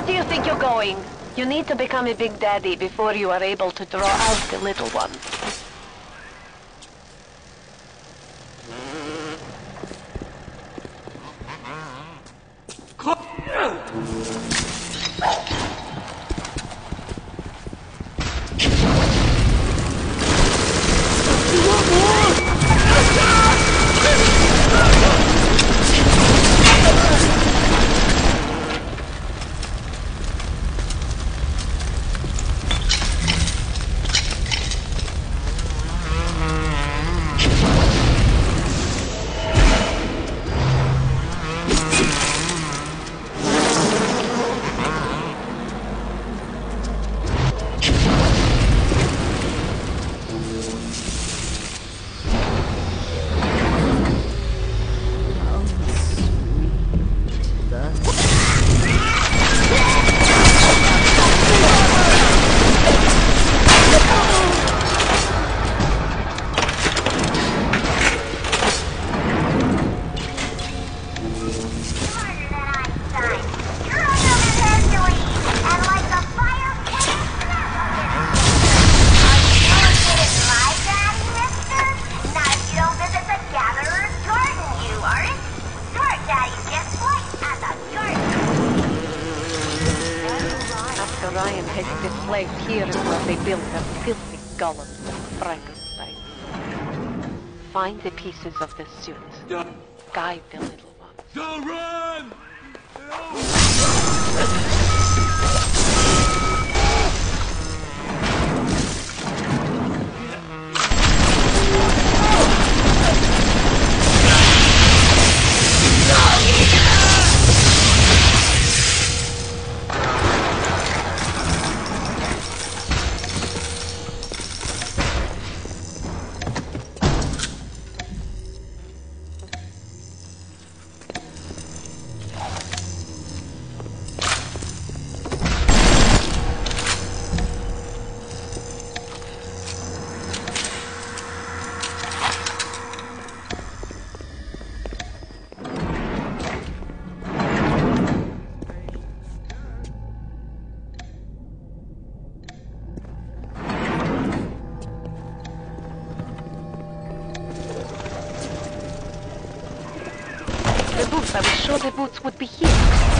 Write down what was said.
How do you think you're going? You need to become a big daddy before you are able to draw out the little one. smarter Ryan has displayed here is where they built a filthy golem of Frankenstein. Find the pieces of the suit. Guide the little one. Don't run! I was sure the boots would be here.